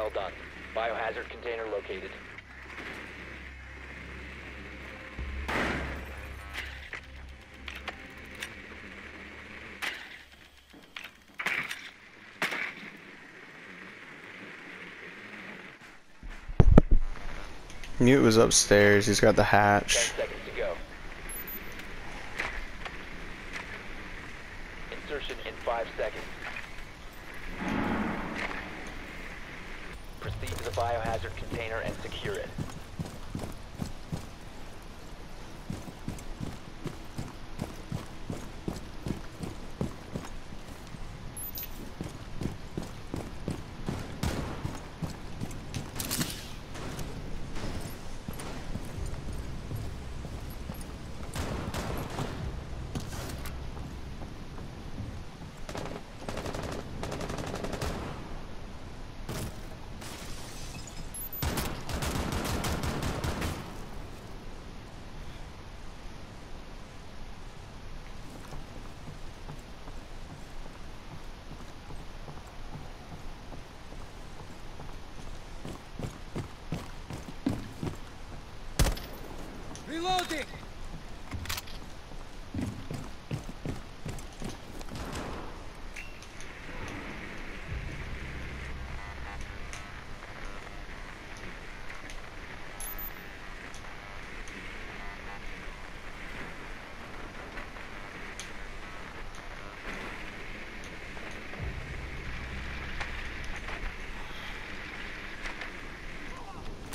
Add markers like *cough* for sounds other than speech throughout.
Well done. Biohazard container located. Mute was upstairs. He's got the 10 hatch. seconds to go. Insertion in 5 seconds. To the biohazard container and secure it.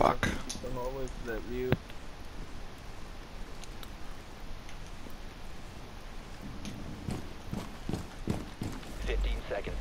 Fuck. I'm always that mute. Fifteen seconds.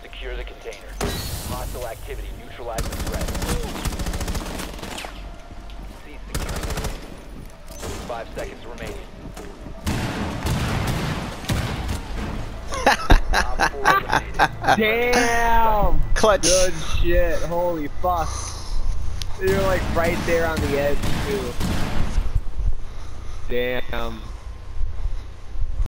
Secure the container. Hostile activity. Neutralize the threat. Cease securing. Five seconds remaining. *laughs* Op four eliminated. Damn! Clutch. Good shit. Holy fuck. You're like right there on the edge too. Damn.